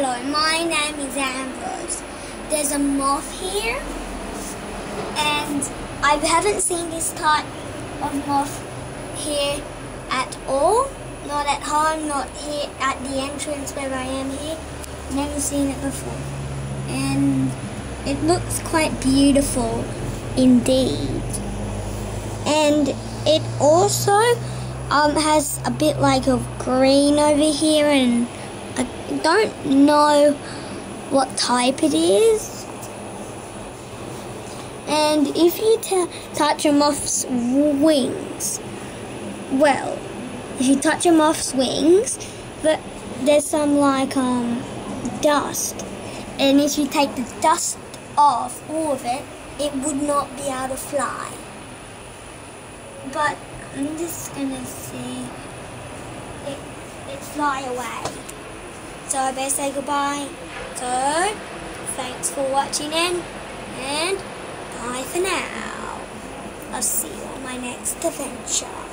Hello, my name is Ambrose. There's a moth here, and I haven't seen this type of moth here at all. Not at home, not here at the entrance where I am here. Never seen it before. And it looks quite beautiful indeed. And it also um, has a bit like of green over here and I don't know what type it is. And if you touch a moth's wings, well, if you touch a moth's wings, but there's some like um dust, and if you take the dust off, all of it, it would not be able to fly. But I'm just gonna see it, it fly away. So I better say goodbye. So, thanks for watching in, and bye for now. I'll see you on my next adventure.